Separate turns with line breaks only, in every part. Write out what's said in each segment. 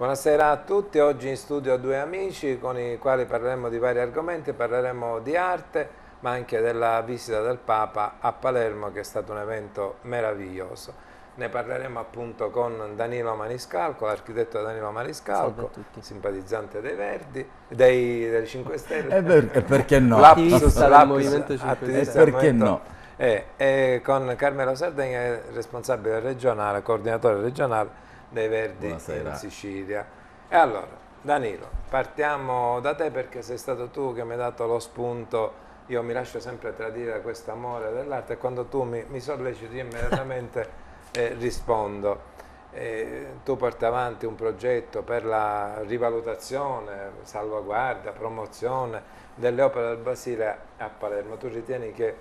Buonasera a tutti, oggi in studio due amici con i quali parleremo di vari argomenti, parleremo di arte ma anche della visita del Papa a Palermo che è stato un evento meraviglioso. Ne parleremo appunto con Danilo Maniscalco, l'architetto Danilo Maniscalco, simpatizzante dei Verdi, dei, dei 5 Stelle.
E, per, e perché no?
Lapsus, lapsus, Movimento
5 Stelle. E perché no?
E, e con Carmelo Sardegna, responsabile regionale, coordinatore regionale dei Verdi Buonasera. in Sicilia. E allora, Danilo, partiamo da te perché sei stato tu che mi hai dato lo spunto, io mi lascio sempre tradire da questo amore dell'arte e quando tu mi, mi solleciti immediatamente eh, rispondo. Eh, tu porti avanti un progetto per la rivalutazione, salvaguardia, promozione delle opere del Basile a Palermo. Tu ritieni che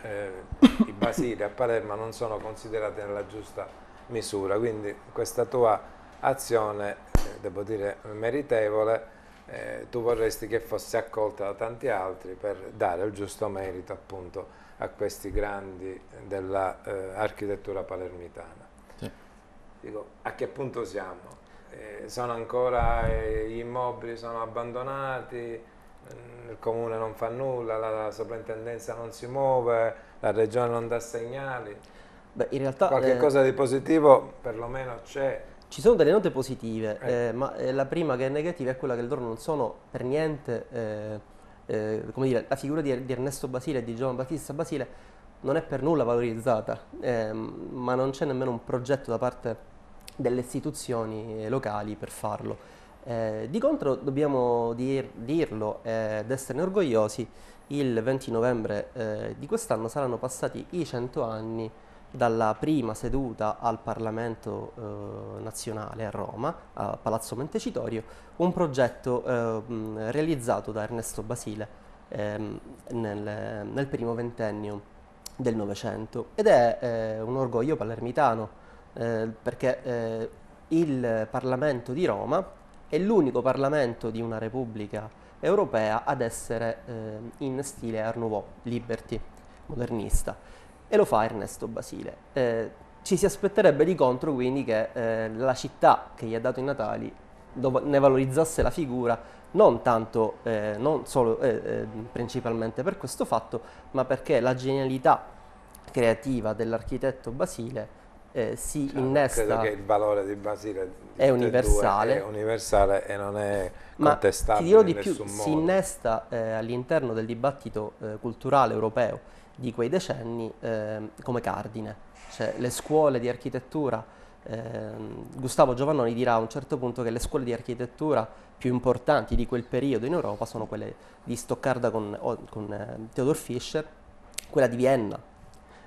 eh, i Basili a Palermo non sono considerati nella giusta misura, quindi questa tua azione, eh, devo dire, meritevole, eh, tu vorresti che fosse accolta da tanti altri per dare il giusto merito appunto a questi grandi dell'architettura eh, palermitana. Sì. Dico, a che punto siamo? Eh, sono ancora eh, gli immobili sono abbandonati, mm, il comune non fa nulla, la, la soprintendenza non si muove, la regione non dà segnali.
Beh, in realtà...
Qualche eh, cosa di positivo perlomeno c'è.
Ci sono delle note positive, eh. Eh, ma eh, la prima che è negativa è quella che loro non sono per niente, eh, eh, come dire, la figura di, di, Ernesto Basile e di Giovanni Battista Basile non è per nulla valorizzata, ehm, ma non c'è nemmeno un progetto da parte delle istituzioni locali per farlo. di contro dobbiamo dir, dirlo ed esserne orgogliosi, il 20 novembre di quest'anno saranno passati i 100 anni dalla prima seduta al Parlamento eh, nazionale a Roma, a Palazzo Montecitorio, un progetto eh, realizzato da Ernesto Basile ehm, nel, nel, primo ventennio del Novecento. Ed è eh, un orgoglio palermitano eh, perché eh, il Parlamento di Roma è l'unico Parlamento di una Repubblica europea ad essere eh, in stile Art Nouveau, Liberty, modernista e lo fa Ernesto Basile. Eh, ci si aspetterebbe di contro quindi che eh, la città che gli ha dato i Natali ne valorizzasse la figura non tanto, eh, non solo eh, eh, principalmente per questo fatto, ma perché la genialità creativa dell'architetto Basile eh, si cioè, innesta.
Credo che il valore di Basile
è universale.
è universale e non è contestabile.
Ma ti dirò di più, modo. si innesta eh, all'interno del dibattito eh, culturale europeo di quei decenni eh, come cardine. Cioè, le scuole di architettura, eh, Gustavo Giovannoni dirà a un certo punto che le scuole di architettura più importanti di quel periodo in Europa sono quelle di Stoccarda con, con eh, Theodor Fischer, quella di Vienna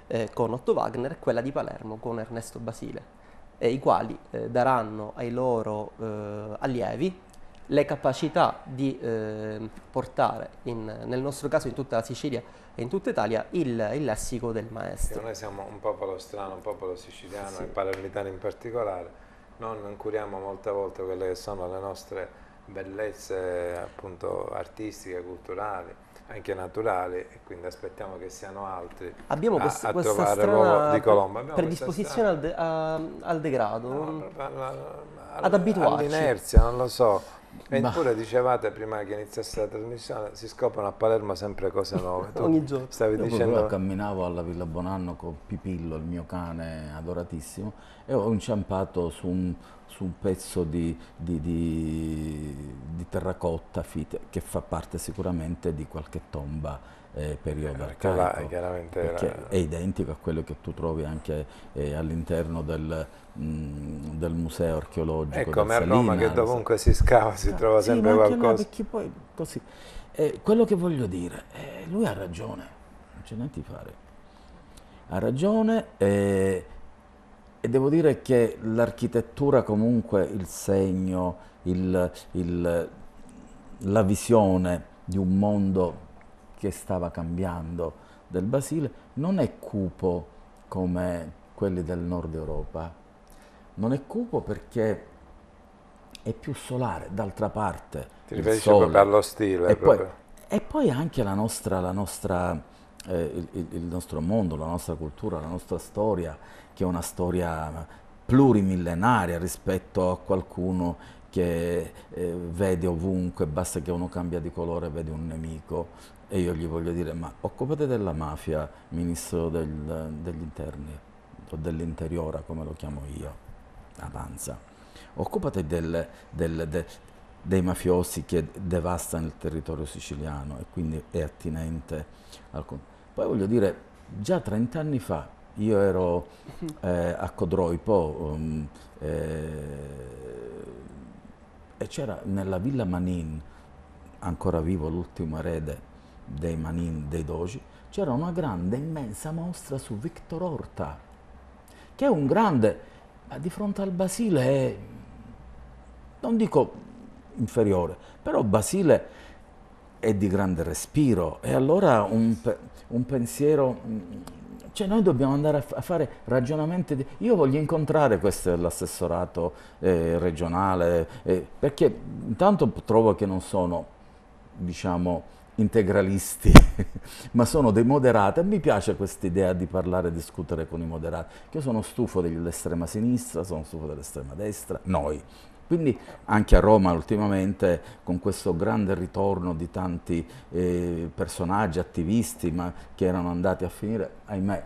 eh, con Otto Wagner e quella di Palermo con Ernesto Basile, i quali eh, daranno ai loro eh, allievi le capacità di eh, portare, in, nel nostro caso in tutta la Sicilia e in tutta Italia, il, il lessico del maestro.
Noi siamo un popolo strano, un popolo siciliano sì. e palermitano in particolare, non curiamo molte volte quelle che sono le nostre bellezze appunto artistiche, culturali, anche naturali e quindi aspettiamo che siano altri
Abbiamo a, a questa trovare l'uomo di Colombo. Abbiamo predisposizione al, de, a, al, degrado, no, ad abituarci.
All'inerzia, non lo so. Eppure dicevate prima che iniziasse la trasmissione, si scoprono a Palermo sempre cose nuove.
Tu Ogni giorno.
Stavi
Io
dicendo...
camminavo alla Villa Bonanno con Pipillo, il mio cane adoratissimo, e ho inciampato su un, su un pezzo di, di, di, di terracotta fite, che fa parte sicuramente di qualche tomba eh, periodo arcaico,
è,
è identico a quello che tu trovi anche eh, all'interno del, mm, del, museo archeologico.
È come a Roma che dovunque si scava si trova sì, sempre qualcosa.
perché poi così. Eh, quello che voglio dire, eh, lui ha ragione, non c'è niente di fare. Ha ragione eh, e devo dire che l'architettura comunque, il segno, il, il, la visione di un mondo che stava cambiando del Basile non è cupo come quelli del nord Europa, non è cupo perché è più solare, d'altra parte.
Ti riferisci proprio allo stile.
E poi, e poi, anche la nostra, la nostra, eh, il, il, nostro mondo, la nostra cultura, la nostra storia, che è una storia plurimillenaria rispetto a qualcuno che eh, vede ovunque, basta che uno cambia di colore e vede un nemico. E io gli voglio dire, ma occupate della mafia, ministro del, degli interni, o dell'interiora come lo chiamo io, Avanza. Occupate del, del, de, dei mafiosi che devastano il territorio siciliano e quindi è attinente al... Poi voglio dire, già 30 anni fa io ero eh, a Codroipo um, eh, e c'era nella villa Manin, ancora vivo l'ultimo erede dei Manin, dei Dogi, c'era una grande, immensa mostra su Victor Horta, che è un grande, ma di fronte al Basile è, non dico inferiore, però Basile è di grande respiro. E allora un, un pensiero cioè noi dobbiamo andare a, fare ragionamenti, di... io voglio incontrare questo l'assessorato eh, regionale, eh, perché intanto trovo che non sono, diciamo, integralisti, ma sono dei moderati mi piace questa idea di parlare e discutere con i moderati, io sono stufo dell'estrema sinistra, sono stufo dell'estrema destra, noi. Quindi anche a Roma ultimamente con questo grande ritorno di tanti eh, personaggi, attivisti, ma che erano andati a finire, ahimè,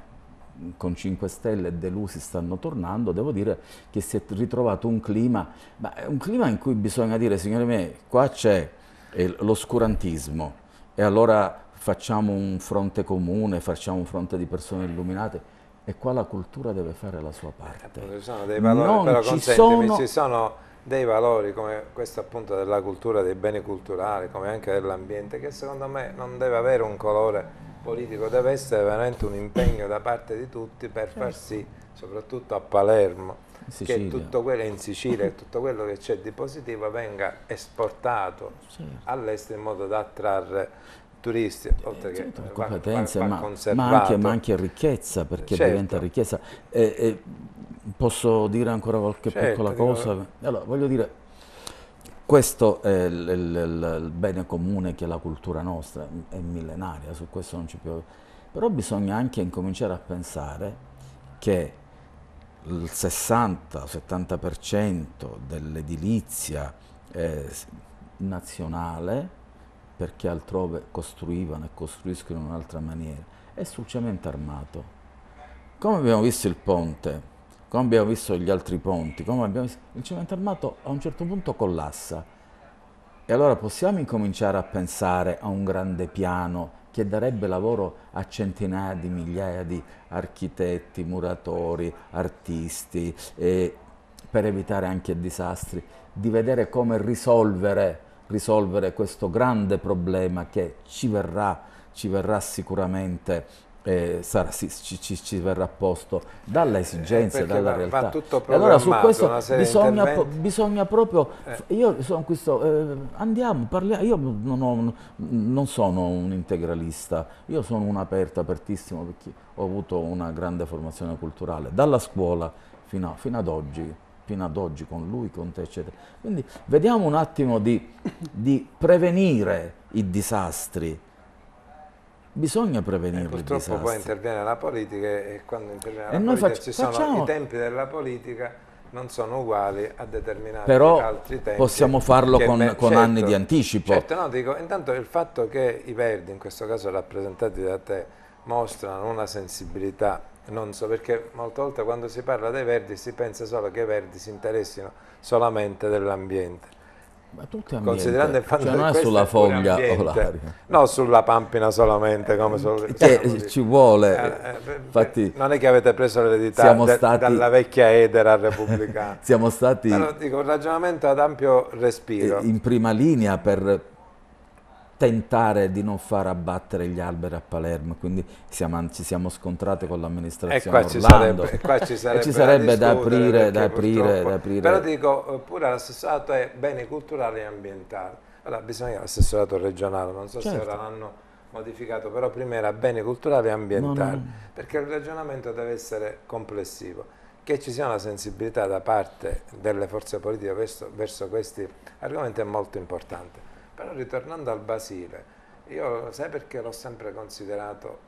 con 5 Stelle delusi stanno tornando, devo dire che si è ritrovato un clima, ma è un clima in cui bisogna dire, signore miei, qua c'è eh, l'oscurantismo e allora facciamo un fronte comune, facciamo un fronte di persone illuminate e qua la cultura deve fare la sua parte.
Eh, ci sono dei valori, non però consentimi, sono... ci sono dei valori come questo appunto della cultura, dei beni culturali, come anche dell'ambiente, che secondo me non deve avere un colore politico, deve essere veramente un impegno da parte di tutti per certo. far sì, soprattutto a Palermo, che tutto quello in Sicilia e tutto quello che c'è di positivo venga esportato certo. all'estero in modo da attrarre turisti, oltre certo, che
competenze, va, va, va ma, ma, anche, ma, anche, ricchezza, perché certo. diventa ricchezza. E, e posso dire ancora qualche certo, piccola cosa? Dico... Allora, voglio dire, questo è il, il, il, bene comune che è la cultura nostra, è millenaria, su questo non ci piove. Però bisogna anche incominciare a pensare che il 60-70% dell'edilizia eh, nazionale, perché altrove costruivano e costruiscono in un'altra maniera, è sul cemento armato. Come abbiamo visto il ponte, come abbiamo visto gli altri ponti, visto, il cemento armato a un certo punto collassa. E allora possiamo incominciare a pensare a un grande piano che darebbe lavoro a centinaia di migliaia di architetti, muratori, artisti, per evitare anche disastri, di vedere come risolvere, risolvere questo grande problema che ci verrà, ci verrà sicuramente eh, sarà, ci, ci, ci, verrà posto dalle eh, esigenze, eh, dalla va, realtà. Va tutto
e allora su questo
bisogna, bisogna, proprio, eh. io sono questo, eh, andiamo, parliamo, io non, ho, non, sono un integralista, io sono un aperto, apertissimo perché ho avuto una grande formazione culturale, dalla scuola fino, a, fino ad oggi fino ad oggi con lui, con te, eccetera. Quindi vediamo un attimo di, di prevenire i disastri, Bisogna prevenire eh,
Purtroppo poi interviene la politica e quando interviene la e politica ci sono facciamo... i tempi della politica non sono uguali a determinati
Però
altri tempi.
possiamo farlo con, me, con certo, anni di anticipo.
Certo, no, dico, intanto il fatto che i Verdi, in questo caso rappresentati da te, mostrano una sensibilità, non so perché molte volte quando si parla dei Verdi si pensa solo che i Verdi si interessino solamente dell'ambiente
ma tutto è Considerando il fatto cioè, non è sulla foglia olaria.
No, sulla pampina solamente, come so,
che ci vuole. Eh, eh, Infatti,
non è che avete preso l'eredità de, stati, dalla vecchia Edera repubblicana.
siamo stati...
Però dico, un ragionamento ad ampio respiro.
In prima linea per tentare di non far abbattere gli alberi a Palermo, quindi siamo, ci siamo scontrati con l'amministrazione
e
qua Orlando.
Ci sarebbe, qua ci sarebbe,
ci sarebbe da, aprire, da, aprire, da aprire.
Però dico, pure l'assessorato è beni culturali e ambientali. Allora bisogna l'assessorato regionale, non so certo. se ora l'hanno modificato, però prima era beni culturali e ambientali, no, no. perché il ragionamento deve essere complessivo. Che ci sia una sensibilità da parte delle forze politiche verso, verso questi argomenti è molto importante. Però ritornando al Basile, io sai perché l'ho sempre considerato,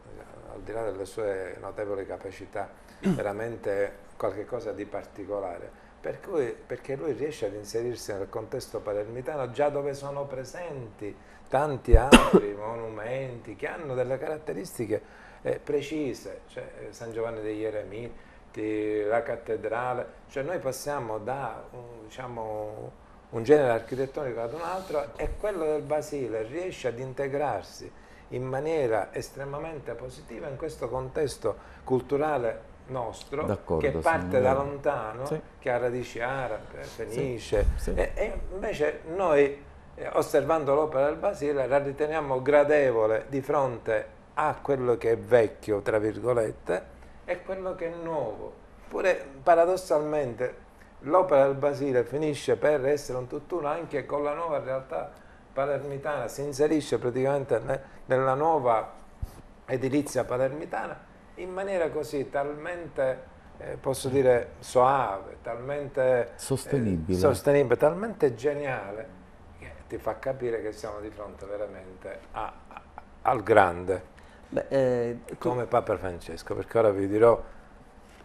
al di là delle sue notevoli capacità, veramente qualcosa di particolare. Per cui, perché lui riesce ad inserirsi nel contesto palermitano già dove sono presenti tanti altri monumenti che hanno delle caratteristiche eh, precise, cioè eh, San Giovanni degli Eremiti, la cattedrale, cioè noi passiamo da un, diciamo, un genere architettonico ad un altro e quello del Basile riesce ad integrarsi in maniera estremamente positiva in questo contesto culturale nostro che parte da lontano, sì. che ha radici arabe, fenice, sì, sì. E, e, invece noi eh, osservando l'opera del Basile la riteniamo gradevole di fronte a quello che è vecchio, tra virgolette, e quello che è nuovo. Pure paradossalmente l'opera del Basile finisce per essere un tutt'uno anche con la nuova realtà palermitana, si inserisce praticamente nella nuova edilizia palermitana in maniera così talmente, eh, posso dire, soave, talmente
sostenibile.
Eh, sostenibile, talmente geniale, che ti fa capire che siamo di fronte veramente a, a, al grande. Beh, eh, come Papa Francesco, perché ora vi dirò,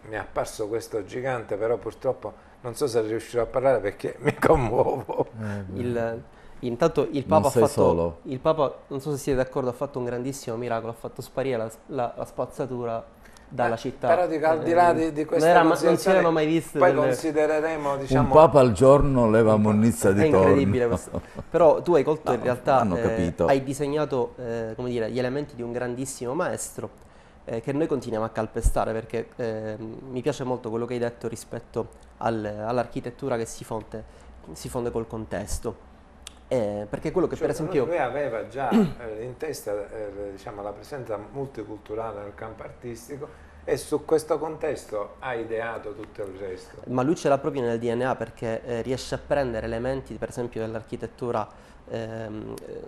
mi è apparso questo gigante, però purtroppo non so se riuscirò a parlare perché mi commuovo.
Eh, il, Intanto il Papa ha fatto, il Papa, non so se siete d'accordo, ha fatto un grandissimo miracolo, ha fatto sparire la, la, la spazzatura dalla eh, città.
Però dico, al di là di, di queste
non, non si erano mai viste.
Poi delle... considereremo, diciamo...
Un Papa al giorno leva monnizza di torno. È incredibile questo.
Però tu hai colto no, in realtà, eh, hai disegnato, eh, come dire, gli elementi di un grandissimo maestro eh, che noi continuiamo a calpestare perché ehm, mi piace molto quello che hai detto rispetto al, all'architettura che si fonde, si fonde col contesto. Eh, perché quello che cioè, per esempio...
Lui aveva già eh, in testa eh, diciamo, la presenza multiculturale nel campo artistico e su questo contesto ha ideato tutto il resto.
Ma lui ce l'ha proprio nel DNA perché eh, riesce a prendere elementi per esempio dell'architettura ehm, eh,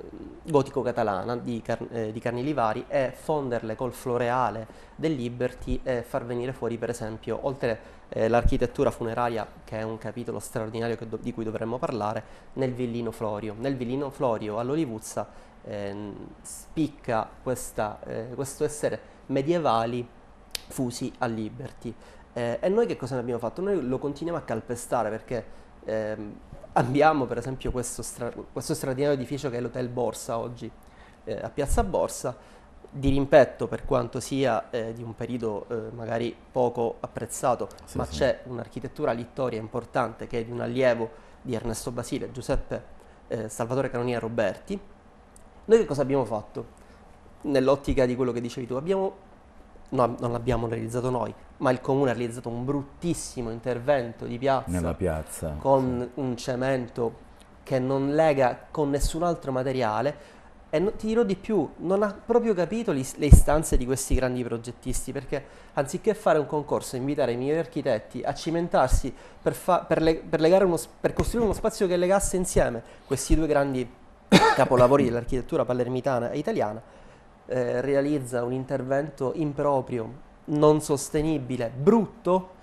gotico-catalana di, Car eh, di Carnilivari e fonderle col floreale del Liberty e far venire fuori per esempio oltre eh, l'architettura funeraria, che è un capitolo straordinario di cui dovremmo parlare, nel Villino Florio. Nel Villino Florio all'Olivuzza eh, spicca questa, eh, questo essere medievali fusi a Liberty. Eh, e noi che cosa ne abbiamo fatto? Noi lo continuiamo a calpestare perché ehm, abbiamo per esempio questo, stra questo straordinario edificio che è l'Hotel Borsa oggi eh, a Piazza Borsa, di rimpetto per quanto sia eh, di un periodo eh, magari poco apprezzato, sì, ma sì. c'è un'architettura littoria importante che è di un allievo di Ernesto Basile, Giuseppe eh, Salvatore Canonia Roberti. Noi che cosa abbiamo fatto? Nell'ottica di quello che dicevi tu, abbiamo, no, non l'abbiamo realizzato noi, ma il comune ha realizzato un bruttissimo intervento di piazza,
piazza
con sì. un cemento che non lega con nessun altro materiale, e no, ti dirò di più, non ha proprio capito le, le istanze di questi grandi progettisti, perché anziché fare un concorso e invitare i migliori architetti a cimentarsi per, per, le, per, uno, per costruire uno spazio che legasse insieme questi due grandi capolavori dell'architettura palermitana e italiana, eh, realizza un intervento improprio, non sostenibile, brutto,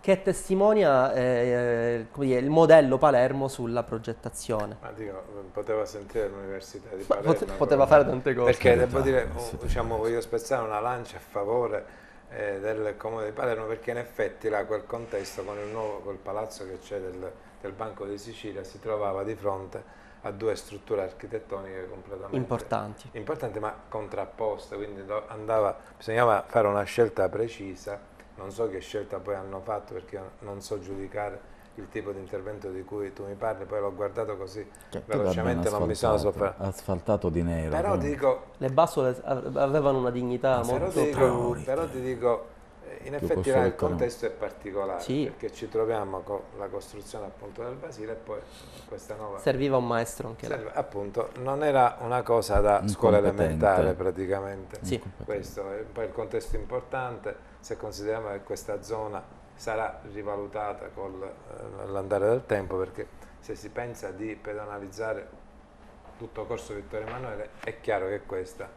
che testimonia eh, dire, il modello Palermo sulla progettazione.
Ma dico, poteva sentire l'Università di Palermo. Pote,
poteva fare tante cose.
Perché devo dire, diciamo, voglio spezzare una lancia a favore eh, del Comune di Palermo perché in effetti là quel contesto con il nuovo, col palazzo che c'è del, del Banco di Sicilia si trovava di fronte a due strutture architettoniche completamente
importanti,
importanti ma contrapposte, quindi andava, bisognava fare una scelta precisa non so che scelta poi hanno fatto perché non so giudicare il tipo di intervento di cui tu mi parli, poi l'ho guardato così cioè, velocemente, non mi sono soffermato.
Asfaltato di nero.
Però ti dico...
Le bassole avevano una dignità molto...
Però ti dico, però ti dico in effetti là il contesto è particolare, sì. perché ci troviamo con la costruzione appunto del Basile e poi questa nuova...
Serviva un maestro anche
Serve, là. Appunto, non era una cosa da scuola elementare praticamente,
sì.
questo è poi il contesto importante se consideriamo che questa zona sarà rivalutata con eh, l'andare del tempo perché se si pensa di pedonalizzare tutto Corso Vittorio Emanuele è chiaro che questa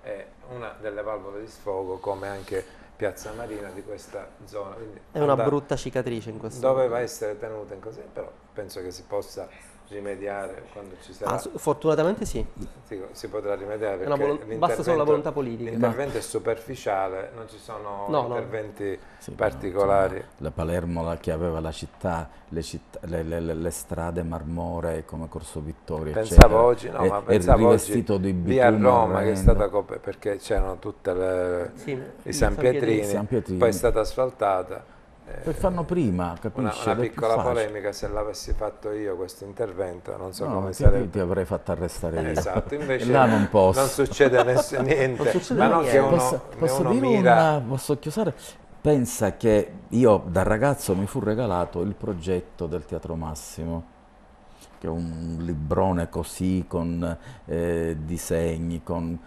è una delle valvole di sfogo come anche Piazza Marina di questa zona. Quindi
è una brutta cicatrice in questo
Doveva momento. essere tenuta in così, però penso che si possa rimediare quando ci sarà. Ah,
fortunatamente sì.
sì. Si potrà rimediare perché
basta solo la volontà politica.
L'intervento è superficiale, non ci sono no, interventi no. particolari. No,
la Palermo la, che aveva la città, le, città, le, le, le strade marmoree come Corso Vittoria.
Pensavo oggi, no, è, ma pensavo oggi di via Roma che è stata coperta perché c'erano tutte le sì, i San, San Pietrini, San Pietrini, poi è stata asfaltata
per fanno prima, capisci?
Una, una piccola polemica, se l'avessi fatto io questo intervento, non so no, come sarebbe.
ti avrei fatto arrestare io.
Esatto, invece Là non, posso. non succede ness- niente. Non succede ma non che uno,
posso, posso
uno
dire mira... una, posso chiusare? Pensa che io da ragazzo mi fu regalato il progetto del Teatro Massimo, che è un librone così, con eh, disegni, con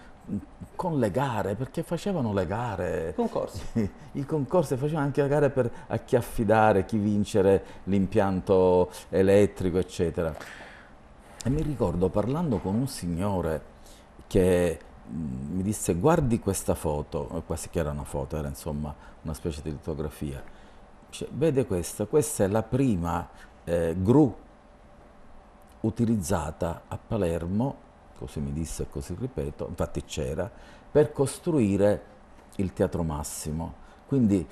con le gare, perché facevano le gare.
I concorsi.
I concorsi facevano anche le gare per a chi affidare, chi vincere l'impianto elettrico, eccetera. E mi ricordo parlando con un signore che mi disse guardi questa foto, quasi che era una foto, era insomma una specie di litografia. Cioè, vede questa, questa è la prima eh, gru utilizzata a Palermo così mi disse e così ripeto, infatti c'era, per costruire il Teatro Massimo. Quindi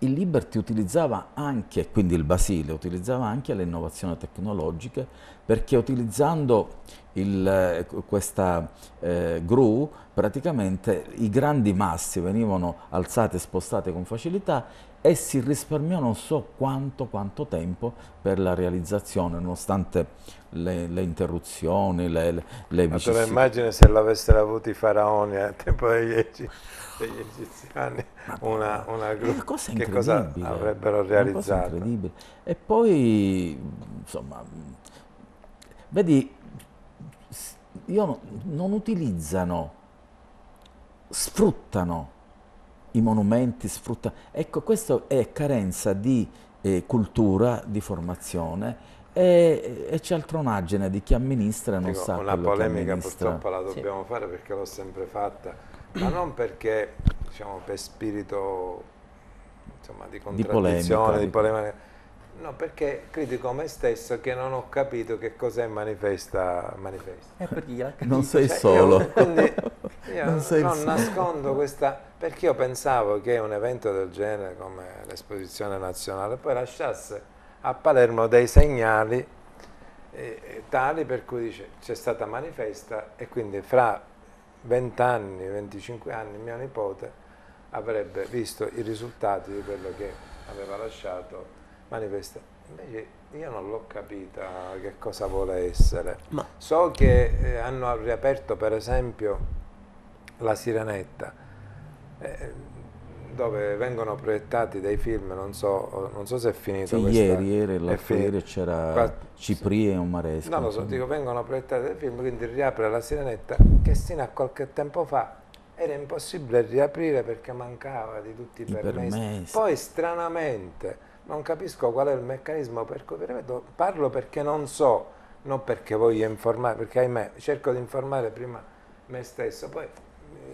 il Liberty utilizzava anche, quindi il Basile, utilizzava anche le innovazioni tecnologiche perché utilizzando il, questa eh, gru praticamente i grandi massi venivano alzati e spostati con facilità e si risparmiò non so quanto, quanto tempo per la realizzazione, nonostante le, le interruzioni, le, le, le
vicissitudini. immagine se l'avessero avuto i faraoni al tempo degli, degli egiziani, una, una, una cosa che cosa avrebbero realizzato. incredibile.
E poi, insomma, vedi, io non utilizzano, sfruttano i monumenti, sfruttano. Ecco, questo è carenza di eh, cultura, di formazione e, e cialtronaggine di chi amministra e non Dico, sa
una polemica purtroppo la dobbiamo sì. fare perché l'ho sempre fatta, ma non perché diciamo, per spirito insomma, di contraddizione, di polemica, di polemica No, perché critico me stesso che non ho capito che cos'è manifesta. manifesta.
Eh, non sei cioè, solo.
Io, quindi io non, non nascondo questa, perché io pensavo che un evento del genere come l'esposizione nazionale poi lasciasse a Palermo dei segnali eh, tali per cui dice c'è stata manifesta e quindi fra 20 anni, 25 anni mio nipote avrebbe visto i risultati di quello che aveva lasciato manifesta. Invece io non l'ho capita che cosa vuole essere. Ma... So che eh, hanno riaperto per esempio la Sirenetta, eh, dove vengono proiettati dei film, non so, non so se è finito.
Sì, questa, ieri, ieri, c'era Qua, Cipri e un Maresco.
Non lo so, dico, vengono proiettati dei film, quindi riapre la Sirenetta che sino a qualche tempo fa era impossibile riaprire perché mancava di tutti i, I permessi. permessi. Poi stranamente non capisco qual è il meccanismo per cui ripeto, parlo perché non so, non perché voglio informare, perché ahimè cerco di informare prima me stesso, poi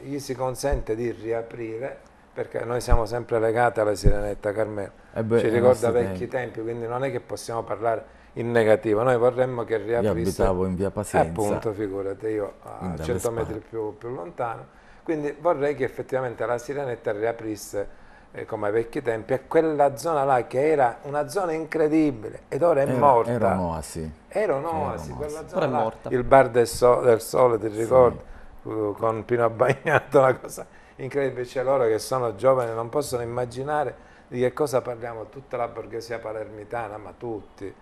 gli si consente di riaprire perché noi siamo sempre legati alla Sirenetta Carmelo, eh beh, ci ricorda vecchi tempi. tempi, quindi non è che possiamo parlare in negativo, noi vorremmo che riaprisse.
Io abitavo in via Pazienza.
Appunto, figurati, io a 100 metri più, più lontano, quindi vorrei che effettivamente la Sirenetta riaprisse eh, come ai vecchi tempi, e quella zona là che era una zona incredibile ed ora è
era,
morta.
Era un'oasi.
Era un'oasi, quella zona là, il bar del, so, del sole, ti ricordi? Sì. Uh, con Pino Bagnato, una cosa incredibile. C'è loro che sono giovani, non possono immaginare di che cosa parliamo, tutta la borghesia palermitana, ma tutti.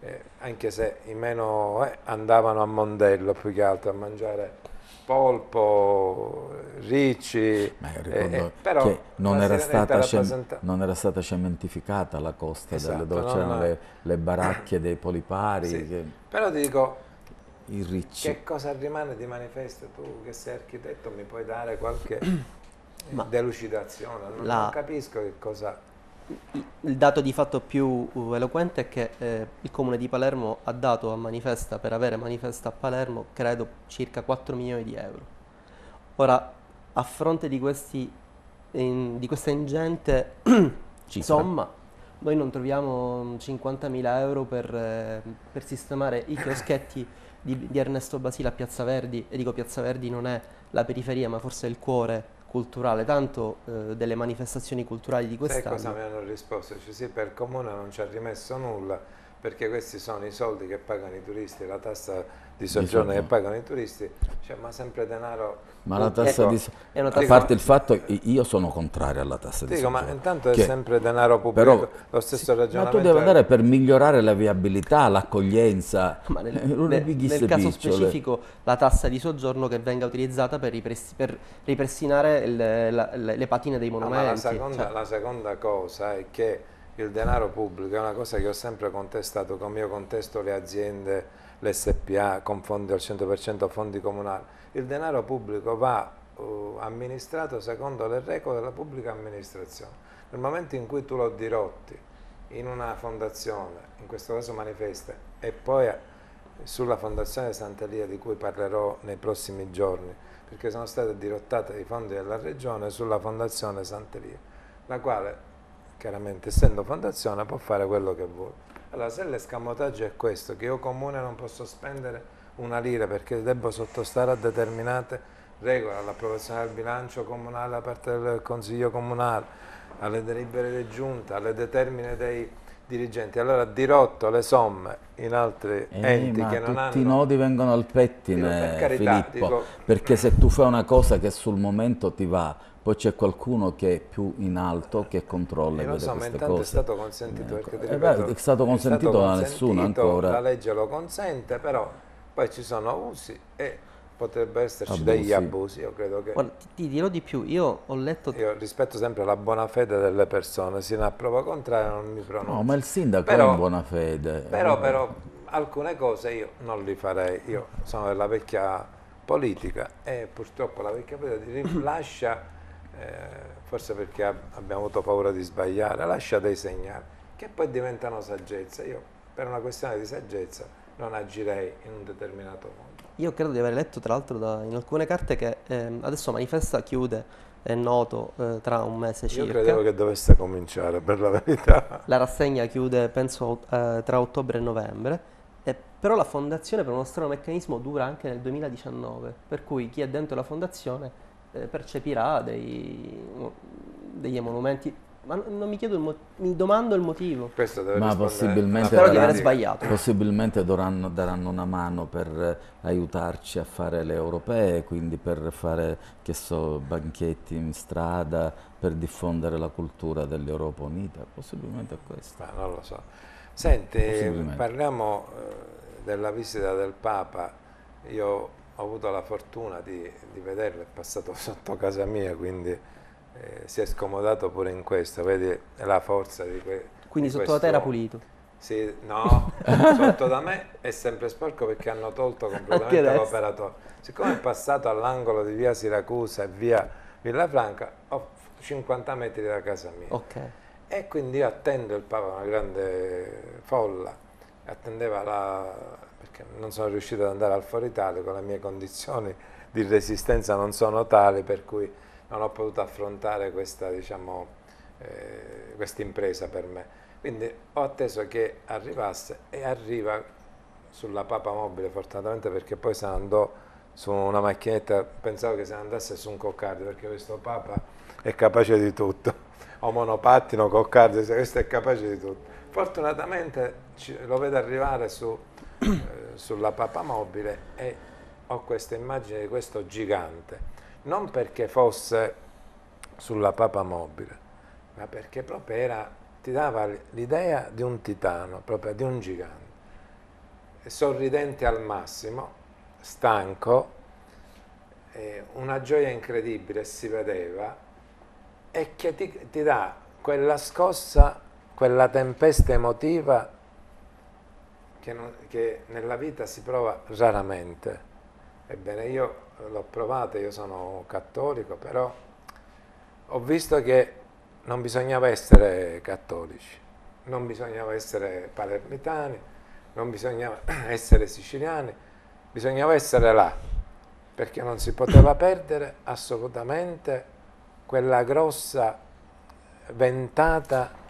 Eh, anche se i meno eh, andavano a Mondello più che altro a mangiare polpo, ricci,
ricordo eh, però che non era, rappresenta... non era, stata cementificata la costa esatto, delle, dove c'erano le, le, baracche dei polipari. Sì. Che...
Però dico,
i ricci.
che cosa rimane di manifesto? Tu che sei architetto mi puoi dare qualche Ma delucidazione? Non, la... non capisco che cosa
il dato di fatto più eloquente è che eh, il comune di Palermo ha dato a Manifesta, per avere Manifesta a Palermo, credo circa 4 milioni di euro. Ora, a fronte di, questi, in, di questa ingente somma, noi non troviamo 50.000 euro per, eh, per sistemare i chioschetti di, di, Ernesto Basile a Piazza Verdi, e dico Piazza Verdi non è la periferia ma forse è il cuore culturale, tanto eh, delle manifestazioni culturali di quest'anno.
Sai cosa mi hanno risposto? Cioè, sì, per comune non ci ha rimesso nulla, perché questi sono i soldi che pagano i turisti, la tassa di soggiorno che pagano i turisti, cioè, ma sempre denaro
ma la tassa di ecco, a parte il fatto che io sono contrario alla tassa
dico,
di soggiorno.
ma intanto è sempre denaro pubblico, però, lo stesso ragionamento.
Ma tu devi andare per migliorare la viabilità, l'accoglienza.
Ma nel, nel, nel caso specifico la tassa di soggiorno che venga utilizzata per, ripres per ripristinare le, la, le, le, patine dei monumenti. No,
la, seconda, cioè. la seconda cosa è che il denaro pubblico è una cosa che ho sempre contestato, come io contesto le aziende, l'SPA con fondi al 100% fondi comunali. Il denaro pubblico va uh, amministrato secondo le regole della pubblica amministrazione. Nel momento in cui tu lo dirotti in una fondazione, in questo caso manifesta, e poi sulla fondazione Sant'Elia di cui parlerò nei prossimi giorni, perché sono state dirottate i fondi della regione sulla fondazione Sant'Elia, la quale chiaramente essendo fondazione può fare quello che vuole. Allora se l'escamotaggio è questo, che io comune non posso spendere una lira perché devo sottostare a determinate regole, all'approvazione del bilancio comunale da parte del Consiglio Comunale, alle delibere di giunta, alle determine dei dirigenti. Allora dirotto le somme in altri eh, enti che non hanno...
tutti i nodi vengono al pettine, per carità, Filippo, dico... perché se tu fai una cosa che sul momento ti va, poi c'è qualcuno che è più in alto che controlla e vede so, queste cose.
è stato consentito,
ecco. perché, eh, ripeto, è stato consentito è stato da nessuno ancora.
La legge lo consente, però poi ci sono usi e potrebbe esserci abusi. degli abusi, io credo che...
Guarda, ti, ti, dirò di più, io ho letto...
Io rispetto sempre la buona fede delle persone, sino a prova contraria non mi pronuncio.
No, ma il sindaco però, è in buona fede.
Però, però, alcune cose io non li farei, io sono della vecchia politica e purtroppo la vecchia politica lascia eh, forse perché abbiamo avuto paura di sbagliare, lascia dei segnali che poi diventano saggezza. Io per una questione di saggezza non agirei in un determinato modo.
Io credo di aver letto tra l'altro in alcune carte che eh, adesso Manifesta chiude, è noto, eh, tra un mese circa.
Io credevo che dovesse cominciare, per la verità.
La rassegna chiude, penso, eh, tra ottobre e novembre. però la fondazione per uno strano meccanismo dura anche nel 2019, per cui chi è dentro la fondazione eh, percepirà dei, degli emolumenti. Ma non mi chiedo, il mi domando il motivo.
Ma possibilmente,
Spero di aver sbagliato.
Possibilmente daranno, daranno, una mano per aiutarci a fare le europee, quindi per fare, che so, banchetti in strada, per diffondere la cultura dell'Europa Unita. Possibilmente è questo.
Ma non lo so. Senti, parliamo eh, della visita del Papa. Io ho avuto la fortuna di, di, vederlo, è passato sotto casa mia, quindi eh, si è scomodato pure in questo, vedi la forza di, que,
Quindi
di
sotto da te era pulito?
Sì, no, sotto da me è sempre sporco perché hanno tolto completamente l'operatore. Siccome è passato all'angolo di via Siracusa e via Villafranca, ho 50 metri da casa mia.
Okay.
E quindi io attendo il Papa, una grande folla, attendeva la, perché non sono riuscito ad andare al Foro Italia con le mie condizioni di resistenza non sono tali per cui non ho potuto affrontare questa diciamo, eh, impresa per me. Quindi ho atteso che arrivasse e arriva sulla papa mobile fortunatamente perché poi se ne andò su una macchinetta, pensavo che se ne andasse su un coccardio perché questo papa è capace di tutto, o monopattino, coccardio, questo è capace di tutto. Fortunatamente lo vedo arrivare su eh, sulla papa mobile e ho questa immagine di questo gigante, non perché fosse sulla papa mobile, ma perché proprio era, ti dava l'idea di un titano, proprio di un gigante, sorridente al massimo, stanco, eh, una gioia incredibile si vedeva e che ti, ti dà quella scossa, quella tempesta emotiva che, non, che nella vita si prova raramente. Ebbene, io l'ho provata, io sono cattolico, però ho visto che non bisognava essere cattolici, non bisognava essere palermitani, non bisognava essere siciliani, bisognava essere là, perché non si poteva perdere assolutamente quella grossa ventata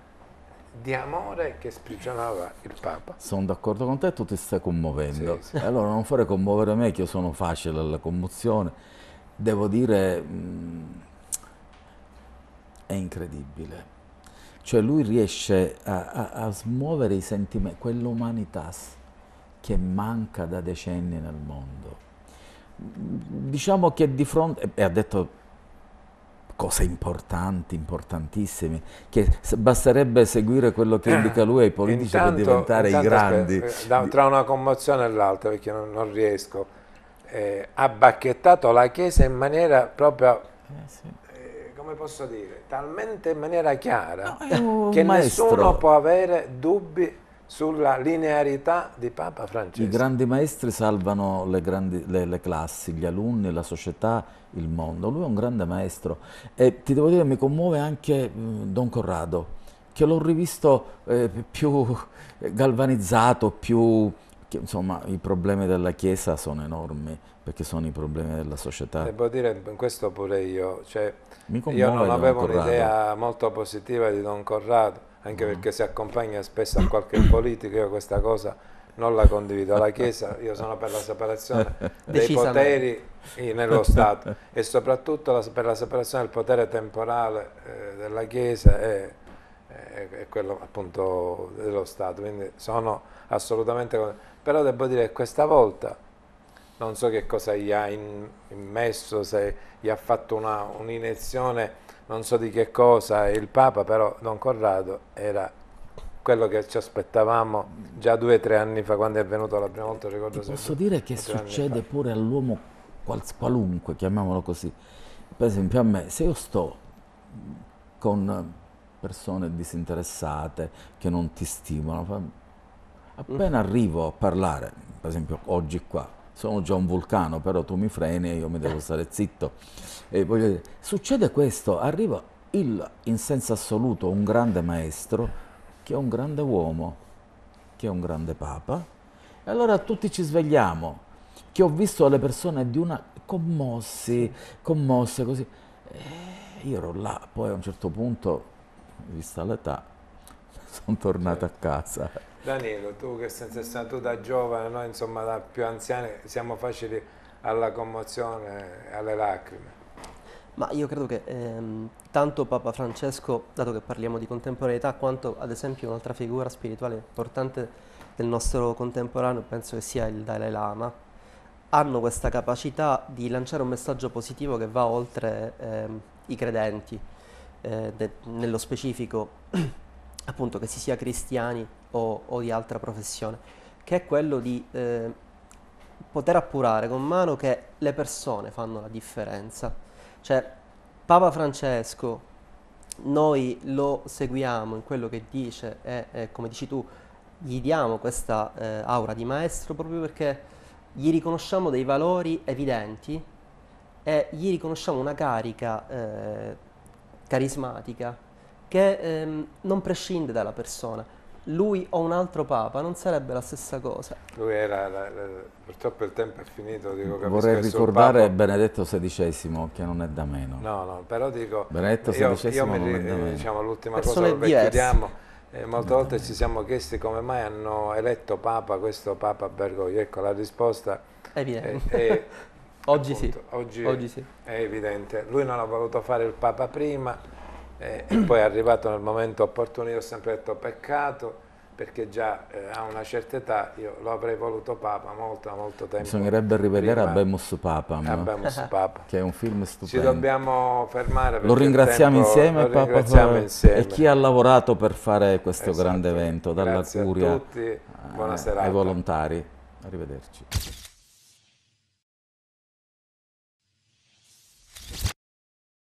di amore che sprigionava il Papa.
Sono d'accordo con te, tu ti stai commuovendo. Sì, sì. Allora non fare commuovere me, che io sono facile alla commozione. Devo dire, mh, mm, è incredibile. Cioè lui riesce a, a, a smuovere i sentimenti, quell'umanità che manca da decenni nel mondo. Diciamo che di fronte, e ha detto cose importanti, importantissime, che basterebbe seguire quello che indica lui ai politici intanto, per diventare i grandi.
Aspetta, tra una commozione e l'altra, perché non, non riesco, eh, ha bacchettato la Chiesa in maniera proprio... Eh, sì. eh, come posso dire, talmente in maniera chiara no, che maestro. nessuno può avere dubbi sulla linearità di Papa Francesco.
I grandi maestri salvano le, grandi, le, le, classi, gli alunni, la società, il mondo. Lui è un grande maestro e ti devo dire mi commuove anche mh, Don Corrado, che l'ho rivisto eh, più galvanizzato, più... Che, insomma, i problemi della Chiesa sono enormi, perché sono i problemi della società.
Devo dire, in questo pure io, cioè, io non avevo un'idea molto positiva di Don Corrado, anche perché si accompagna spesso a qualche politico, io questa cosa non la condivido. La Chiesa, io sono per la separazione dei poteri nello Stato e soprattutto la, per la separazione del potere temporale eh, della Chiesa e, e, e, quello appunto dello Stato, quindi sono assolutamente... Però devo dire che questa volta non so che cosa gli ha in, immesso, se gli ha fatto un'iniezione non so di che cosa, il Papa però Don Corrado era quello che ci aspettavamo già due o tre anni fa quando è venuto la prima volta, ricordo
Ti Posso dire che succede pure all'uomo qualunque, chiamiamolo così. Per esempio a me, se io sto con persone disinteressate che non ti stimolano, appena arrivo a parlare, per esempio oggi qua, sono già un vulcano, però tu mi freni e io mi devo stare zitto. E dire, succede questo, arriva il, in senso assoluto un grande maestro che è un grande uomo, che è un grande papa, e allora tutti ci svegliamo, che ho visto le persone di una commossi, commosse così. E io ero là, poi a un certo punto, vista l'età, sono tornato a casa.
Danilo, tu che sei stato da giovane, noi insomma da più anziani siamo facili alla commozione e alle lacrime.
Ma io credo che ehm, tanto Papa Francesco, dato che parliamo di contemporaneità, quanto ad esempio un'altra figura spirituale importante del nostro contemporaneo, penso che sia il Dalai Lama, hanno questa capacità di lanciare un messaggio positivo che va oltre ehm, i credenti, eh, nello specifico appunto che si sia cristiani o, o di altra professione, che è quello di eh, poter appurare con mano che le persone fanno la differenza. Cioè, Papa Francesco, noi lo seguiamo in quello che dice e, e come dici tu, gli diamo questa eh, aura di maestro proprio perché gli riconosciamo dei valori evidenti e gli riconosciamo una carica eh, carismatica che ehm, non prescinde dalla persona. Lui o un altro papa non sarebbe la stessa cosa.
Lui era, la, la, purtroppo il tempo è finito. Dico,
Vorrei ricordare papa... Benedetto XVI che non è da meno.
No, no, però dico...
Benedetto XVI io, io non mi, è da meno.
Diciamo, l'ultima cosa che chiudiamo. Eh, molte volte ci siamo chiesti come mai hanno eletto Papa questo Papa Bergoglio. Ecco, la risposta
è evidente. È, è, oggi, appunto,
sì. Oggi, oggi sì. È evidente. Lui non ha voluto fare il Papa prima, eh, e poi è arrivato nel momento opportuno, io ho sempre detto peccato, perché già eh, a una certa età io lo avrei voluto Papa molto, molto tempo.
Bisognerebbe rivedere Abemus Papa, no?
Abemus Papa,
che è un film stupendo.
Ci dobbiamo fermare.
Lo ringraziamo tempo, insieme, lo Papa, ringraziamo insieme. e chi ha lavorato per fare questo esatto. grande evento, dalla
Grazie
curia
a tutti. Buona serata.
ai volontari. Arrivederci.